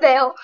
céu.